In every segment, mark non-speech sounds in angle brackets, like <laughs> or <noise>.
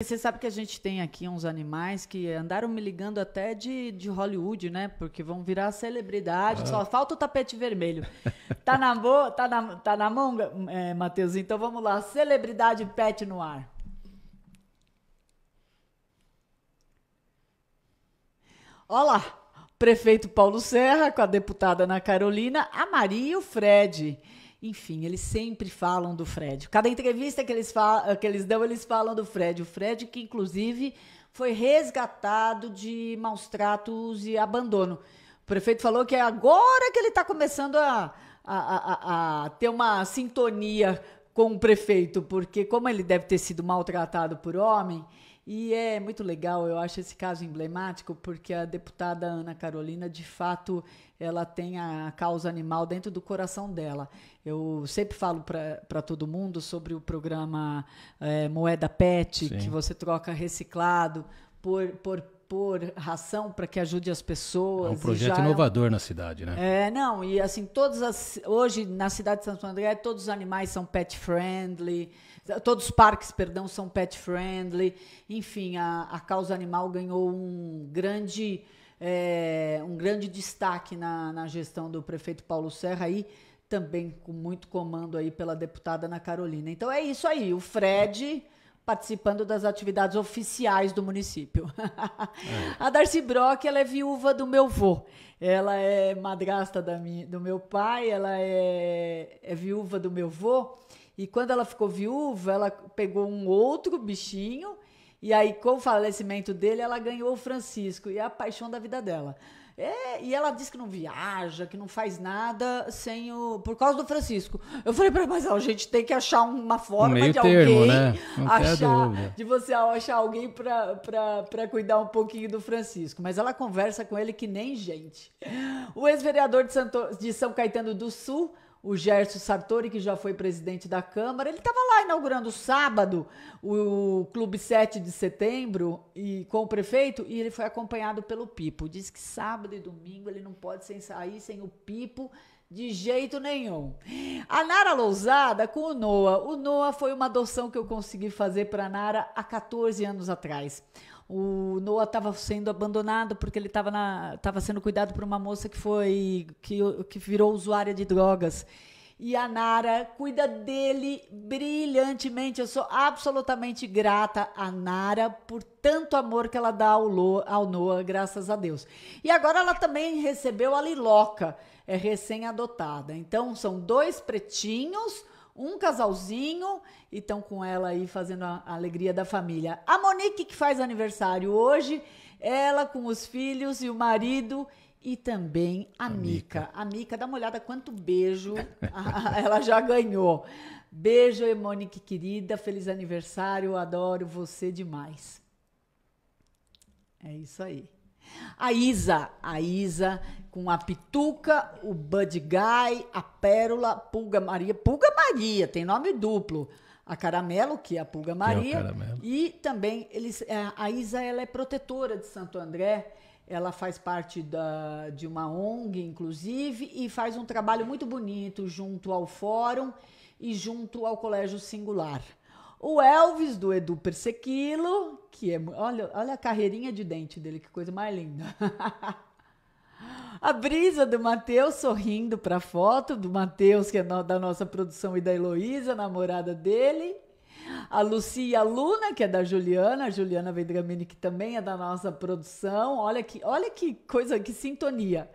Você sabe que a gente tem aqui uns animais que andaram me ligando até de, de Hollywood, né? Porque vão virar celebridade, ah. só falta o tapete vermelho. Tá na, boa, tá na, tá na mão, é, Matheus? Então vamos lá, celebridade pet no ar. Olá, prefeito Paulo Serra com a deputada Ana Carolina, a Maria e o Fred. Enfim, eles sempre falam do Fred. Cada entrevista que eles, que eles dão, eles falam do Fred. O Fred, que inclusive foi resgatado de maus tratos e abandono. O prefeito falou que é agora que ele está começando a, a, a, a ter uma sintonia com o prefeito, porque como ele deve ter sido maltratado por homem, e é muito legal, eu acho esse caso emblemático, porque a deputada Ana Carolina, de fato, ela tem a causa animal dentro do coração dela. Eu sempre falo para todo mundo sobre o programa é, Moeda Pet, Sim. que você troca reciclado por, por por ração para que ajude as pessoas. É um projeto inovador é um... na cidade, né? É, não, e assim, todas as. Hoje, na cidade de Santo André, todos os animais são pet friendly, todos os parques, perdão, são pet friendly. Enfim, a, a causa animal ganhou um grande, é, um grande destaque na, na gestão do prefeito Paulo Serra aí. Também com muito comando aí pela deputada Ana Carolina. Então é isso aí. O Fred participando das atividades oficiais do município. É. <laughs> A Darcy Brock, ela é viúva do meu vô. Ela é madrasta da minha, do meu pai, ela é, é viúva do meu vô. E quando ela ficou viúva, ela pegou um outro bichinho e aí, com o falecimento dele, ela ganhou o Francisco e é a paixão da vida dela. É, e ela diz que não viaja, que não faz nada sem o. por causa do Francisco. Eu falei para ela, mas a gente tem que achar uma forma um de termo, alguém né? achar. De você achar alguém para cuidar um pouquinho do Francisco. Mas ela conversa com ele que nem gente. O ex-vereador de, de São Caetano do Sul o Gerson Sartori, que já foi presidente da Câmara, ele estava lá inaugurando sábado o Clube 7 de setembro e com o prefeito e ele foi acompanhado pelo Pipo. Diz que sábado e domingo ele não pode sair sem o Pipo de jeito nenhum. A Nara Lousada com o Noah. O Noah foi uma adoção que eu consegui fazer para a Nara há 14 anos atrás. O Noah estava sendo abandonado porque ele estava sendo cuidado por uma moça que foi que, que virou usuária de drogas. E a Nara cuida dele brilhantemente. Eu sou absolutamente grata a Nara por tanto amor que ela dá ao, Lo, ao Noah, graças a Deus. E agora ela também recebeu a Liloca, é recém-adotada. Então são dois pretinhos um casalzinho e estão com ela aí fazendo a, a, alegria da família. A Monique, que faz aniversário hoje, ela com os filhos e o marido e também a, a Mica. Mica. A Mica, dá uma olhada quanto beijo <laughs> ela já ganhou. Beijo, Monique querida, feliz aniversário, adoro você demais. É isso aí. A Isa, a Isa com a Pituca, o Bud Guy, a Pérola, Pulga Maria. Pulga Maria, tem nome duplo. A Caramelo, que é a Pulga Maria. É e também eles, é, a Isa ela é protetora de Santo André. Ela faz parte da, de uma ONG, inclusive, e faz um trabalho muito bonito junto ao Fórum e junto ao Colégio Singular. O Elvis do Edu Persequilo, que é. Olha, olha a carreirinha de dente dele, que coisa mais linda. <laughs> a brisa do Matheus sorrindo para a foto do Matheus, que é da nossa produção, e da Heloísa, namorada dele. A Lucia Luna, que é da Juliana, a Juliana Vendramini, que também é da nossa produção. Olha que, olha que coisa, que sintonia.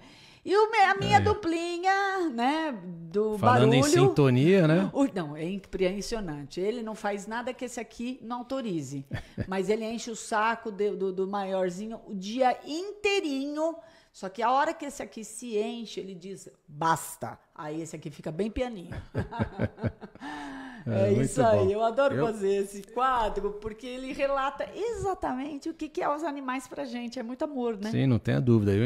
E o, a minha é. duplinha, né, do Falando barulho... em sintonia, né? O, não, é impressionante. Ele não faz nada que esse aqui não autorize. <laughs> mas ele enche o saco de, do, do maiorzinho o dia inteirinho. Só que a hora que esse aqui se enche, ele diz, basta. Aí esse aqui fica bem pianinho. <laughs> É, é isso aí, eu adoro eu... fazer esse quadro, porque ele relata exatamente o que, que é os animais pra gente. É muito amor, né? Sim, não tenha dúvida. Eu